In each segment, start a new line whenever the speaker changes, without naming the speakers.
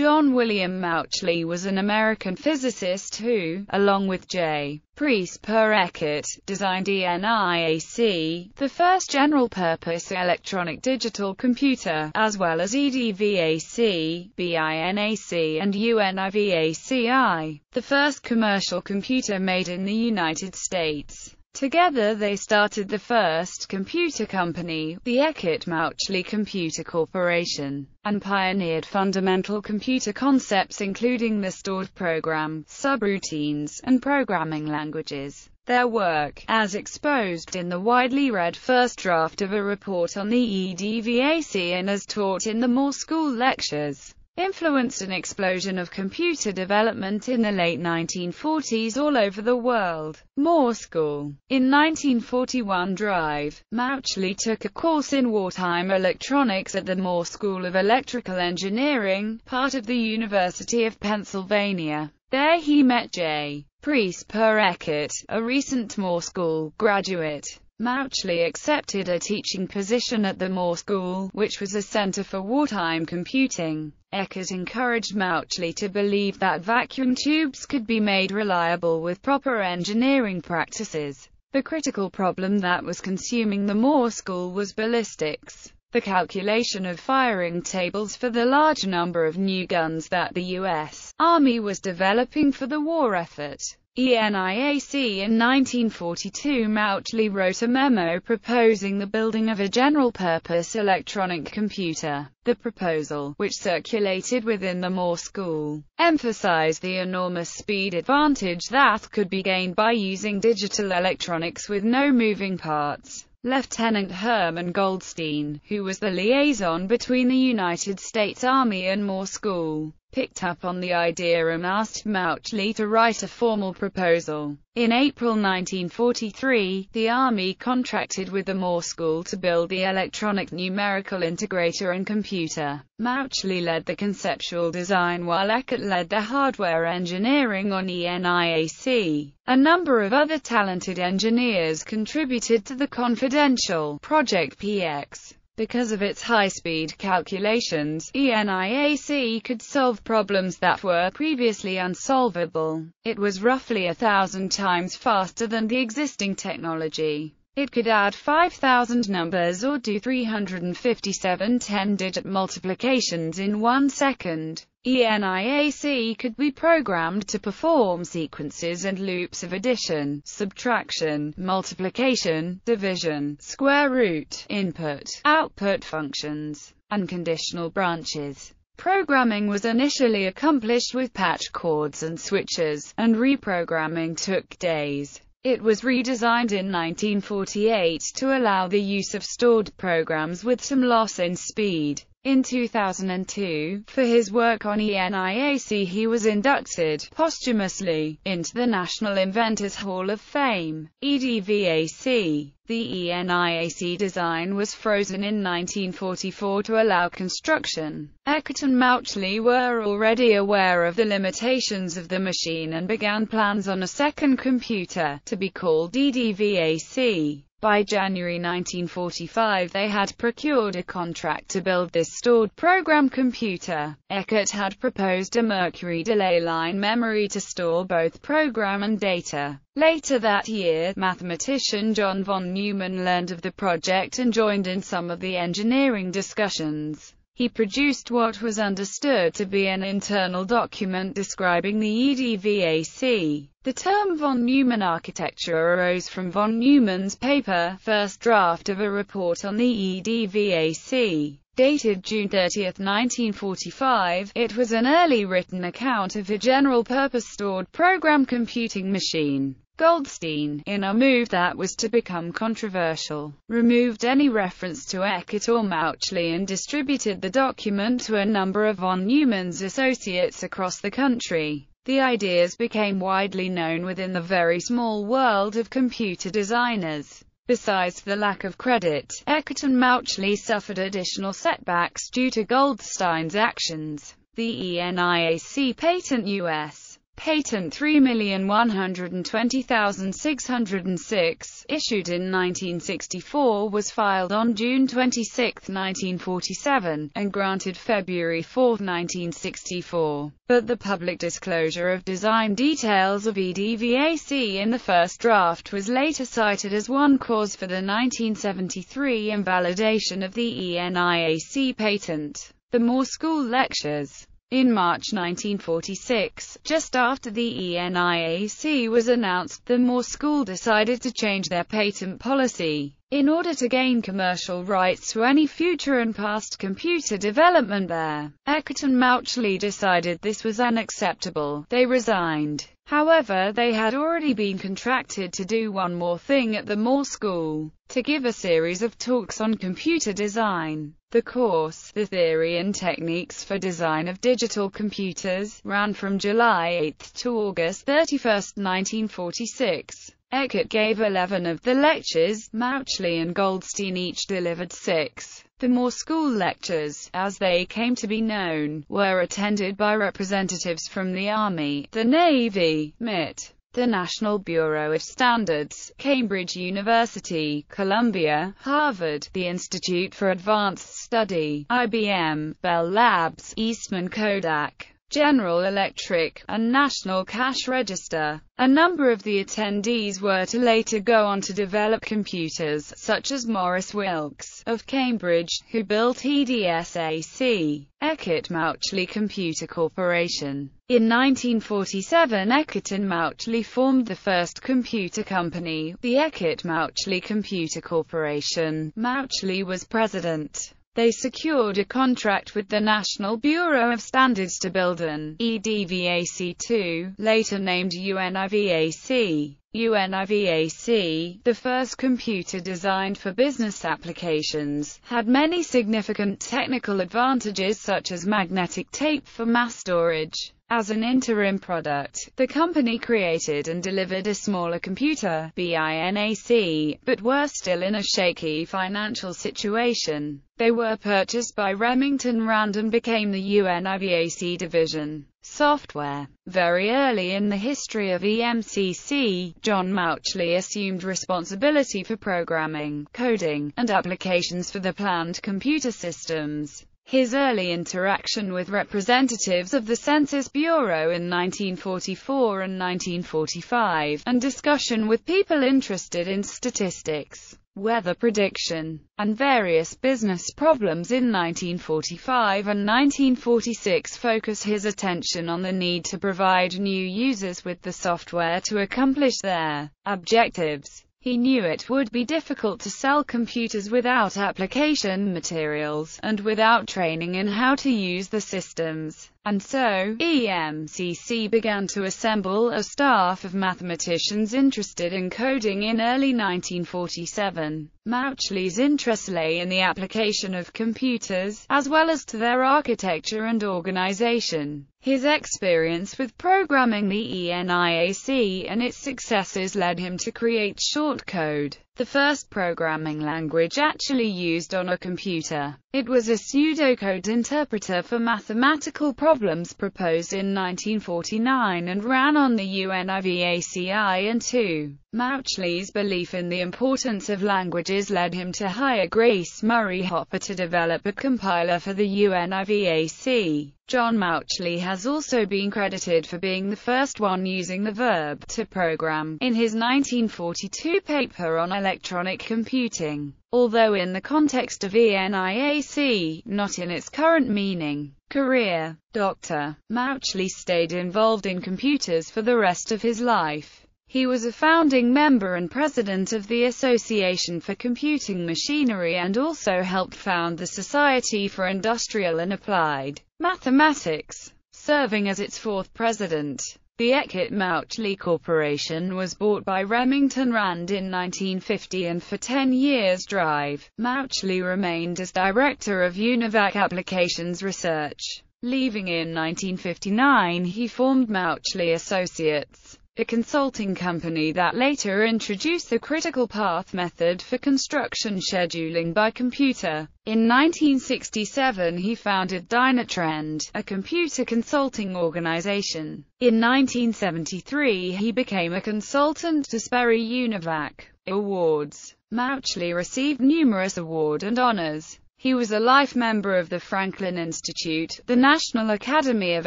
John William Mauchly was an American physicist who, along with J. Presper Eckert, designed ENIAC, the first general-purpose electronic digital computer, as well as EDVAC, BINAC and UNIVAC I, the first commercial computer made in the United States. Together they started the first computer company, the Eckert-Mauchly Computer Corporation, and pioneered fundamental computer concepts including the stored program, subroutines, and programming languages. Their work, as exposed in the widely read first draft of a report on the EDVAC and as taught in the Moore School lectures, influenced an explosion of computer development in the late 1940s all over the world. Moore School. In 1941 Drive, Mauchly took a course in wartime electronics at the Moore School of Electrical Engineering, part of the University of Pennsylvania. There he met J. Presper Eckert, a recent Moore School graduate. Mauchly accepted a teaching position at the Moore School, which was a center for wartime computing. Eckert encouraged Mauchly to believe that vacuum tubes could be made reliable with proper engineering practices. The critical problem that was consuming the Moore School was ballistics. The calculation of firing tables for the large number of new guns that the U.S. Army was developing for the war effort. ENIAC in 1942 Mauchly wrote a memo proposing the building of a general-purpose electronic computer. The proposal, which circulated within the Moore School, emphasized the enormous speed advantage that could be gained by using digital electronics with no moving parts. Lieutenant Herman Goldstine, who was the liaison between the United States Army and Moore School, picked up on the idea and asked Mauchly to write a formal proposal. In April 1943, the Army contracted with the Moore School to build the electronic numerical integrator and computer. Mauchly led the conceptual design while Eckert led the hardware engineering on ENIAC. A number of other talented engineers contributed to the confidential Project PX. Because of its high-speed calculations, ENIAC could solve problems that were previously unsolvable. It was roughly a thousand times faster than the existing technology. It could add 5,000 numbers or do 357 10-digit multiplications in one second. ENIAC could be programmed to perform sequences and loops of addition, subtraction, multiplication, division, square root, input, output functions, and conditional branches. Programming was initially accomplished with patch cords and switches, and reprogramming took days. It was redesigned in 1948 to allow the use of stored programs with some loss in speed. In 2002, for his work on ENIAC he was inducted, posthumously, into the National Inventors Hall of Fame, EDVAC. The ENIAC design was frozen in 1944 to allow construction. Eckert and Mauchly were already aware of the limitations of the machine and began plans on a second computer, to be called EDVAC. By January 1945 they had procured a contract to build this stored program computer. Eckert had proposed a Mercury delay line memory to store both program and data. Later that year, mathematician John von Neumann learned of the project and joined in some of the engineering discussions. He produced what was understood to be an internal document describing the EDVAC. The term von Neumann architecture arose from von Neumann's paper, first draft of a report on the EDVAC. Dated June 30, 1945, it was an early written account of a general-purpose stored program computing machine. Goldstine, in a move that was to become controversial, removed any reference to Eckert or Mauchly and distributed the document to a number of von Neumann's associates across the country. The ideas became widely known within the very small world of computer designers. Besides the lack of credit, Eckert and Mauchly suffered additional setbacks due to Goldstine's actions. The ENIAC patent U.S. Patent 3120606, issued in 1964 was filed on June 26, 1947, and granted February 4, 1964. But the public disclosure of design details of EDVAC in the first draft was later cited as one cause for the 1973 invalidation of the ENIAC patent. The Moore School Lectures in March 1946, just after the ENIAC was announced, the Moore School decided to change their patent policy. In order to gain commercial rights to any future and past computer development there, Eckert and Mauchly decided this was unacceptable. They resigned. However, they had already been contracted to do one more thing at the Moore School, to give a series of talks on computer design. The course, The Theory and Techniques for Design of Digital Computers, ran from July 8 to August 31, 1946. Eckert gave 11 of the lectures, Mauchly and Goldstine each delivered six. The Moore School lectures, as they came to be known, were attended by representatives from the Army, the Navy, MIT, the National Bureau of Standards, Cambridge University, Columbia, Harvard, the Institute for Advanced Study, IBM, Bell Labs, Eastman Kodak, General Electric, and National Cash Register. A number of the attendees were to later go on to develop computers, such as Maurice Wilkes, of Cambridge, who built EDSAC, Eckert Mauchly Computer Corporation. In 1947 Eckert and Mauchly formed the first computer company, the Eckert Mauchly Computer Corporation. Mauchly was president. They secured a contract with the National Bureau of Standards to build an EDVAC-2, later named UNIVAC. UNIVAC, the first computer designed for business applications, had many significant technical advantages such as magnetic tape for mass storage. As an interim product, the company created and delivered a smaller computer, BINAC, but were still in a shaky financial situation. They were purchased by Remington Rand and became the UNIVAC division. Software. Very early in the history of EMCC, John Mauchly assumed responsibility for programming, coding, and applications for the planned computer systems. His early interaction with representatives of the Census Bureau in 1944 and 1945, and discussion with people interested in statistics, weather prediction, and various business problems in 1945 and 1946 focus his attention on the need to provide new users with the software to accomplish their objectives. He knew it would be difficult to sell computers without application materials, and without training in how to use the systems. And so, EMCC began to assemble a staff of mathematicians interested in coding in early 1947. Mauchly's interest lay in the application of computers, as well as to their architecture and organization. His experience with programming the ENIAC and its successors led him to create shortcode, the first programming language actually used on a computer. It was a pseudocode interpreter for mathematical problems proposed in 1949 and ran on the UNIVAC and 2. Mauchly's belief in the importance of languages led him to hire Grace Murray Hopper to develop a compiler for the UNIVAC. John Mauchly has also been credited for being the first one using the verb to program in his 1942 paper on electronic computing although in the context of ENIAC, not in its current meaning. Career Dr. Mauchly stayed involved in computers for the rest of his life. He was a founding member and president of the Association for Computing Machinery and also helped found the Society for Industrial and Applied Mathematics, serving as its fourth president. The Eckert Mauchly Corporation was bought by Remington Rand in 1950 and for 10 years Drive, Mauchly remained as director of UNIVAC Applications Research. Leaving in 1959 he formed Mauchly Associates. A consulting company that later introduced the critical path method for construction scheduling by computer. In 1967 he founded Dynatrend, a computer consulting organization. In 1973 he became a consultant to Sperry Univac. Awards Mauchly received numerous award and honors. He was a life member of the Franklin Institute, the National Academy of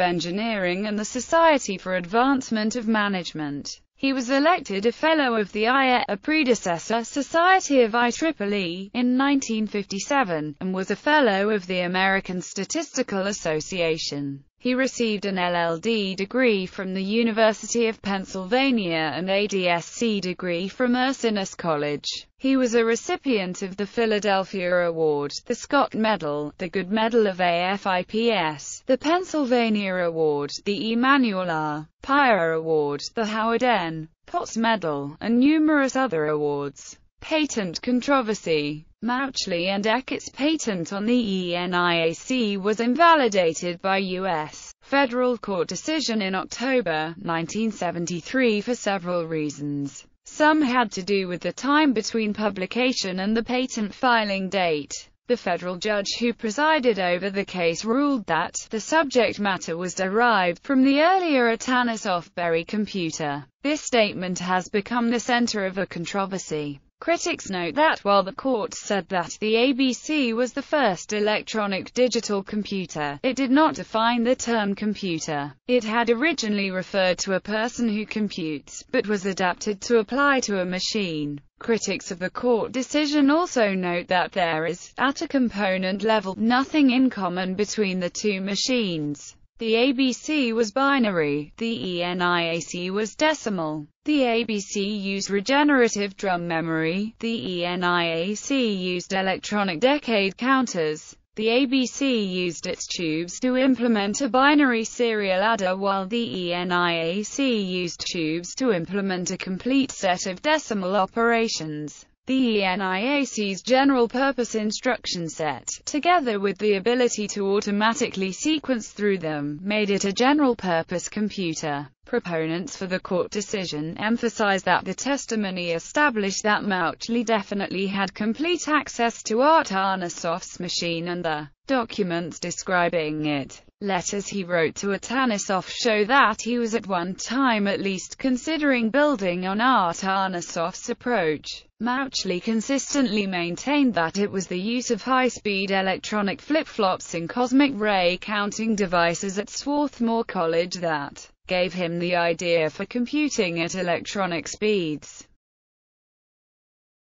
Engineering and the Society for Advancement of Management. He was elected a Fellow of the IE, a predecessor Society of IEEE, in 1957, and was a Fellow of the American Statistical Association. He received an LLD degree from the University of Pennsylvania and a DSc degree from Ursinus College. He was a recipient of the Philadelphia Award, the Scott Medal, the Goode Medal of AFIPS, the Pennsylvania Award, the Emanuel R. Piore Award, the Howard N. Potts Medal, and numerous other awards. Patent controversy Mauchly and Eckert's patent on the ENIAC was invalidated by U.S. federal court decision in October 1973 for several reasons. Some had to do with the time between publication and the patent filing date. The federal judge who presided over the case ruled that the subject matter was derived from the earlier Atanasoff Berry computer. This statement has become the center of a controversy. Critics note that while the court said that the ABC was the first electronic digital computer, it did not define the term computer. It had originally referred to a person who computes, but was adapted to apply to a machine. Critics of the court decision also note that there is, at a component level, nothing in common between the two machines. The ABC was binary, the ENIAC was decimal. The ABC used regenerative drum memory, the ENIAC used electronic decade counters. The ABC used its tubes to implement a binary serial adder while the ENIAC used tubes to implement a complete set of decimal operations. The ENIAC's general-purpose instruction set, together with the ability to automatically sequence through them, made it a general-purpose computer. Proponents for the court decision emphasize that the testimony established that Mauchly definitely had complete access to Art Atanasoff's machine and the documents describing it. Letters he wrote to Atanasoff show that he was at one time at least considering building on Art Atanasoff's approach. Mauchly consistently maintained that it was the use of high-speed electronic flip-flops in cosmic ray counting devices at Swarthmore College that gave him the idea for computing at electronic speeds.